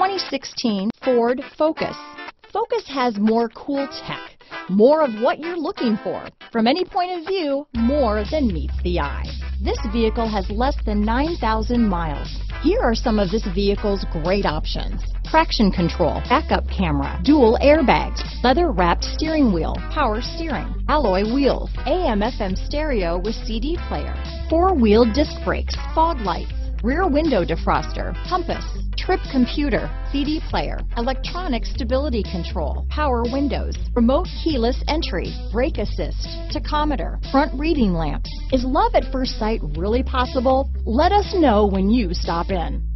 2016 Ford Focus. Focus has more cool tech, more of what you're looking for. From any point of view, more than meets the eye. This vehicle has less than 9,000 miles. Here are some of this vehicle's great options. Traction control, backup camera, dual airbags, leather wrapped steering wheel, power steering, alloy wheels, AM FM stereo with CD player, four wheel disc brakes, fog lights, rear window defroster, compass, trip computer, CD player, electronic stability control, power windows, remote keyless entry, brake assist, tachometer, front reading lamps. Is love at first sight really possible? Let us know when you stop in.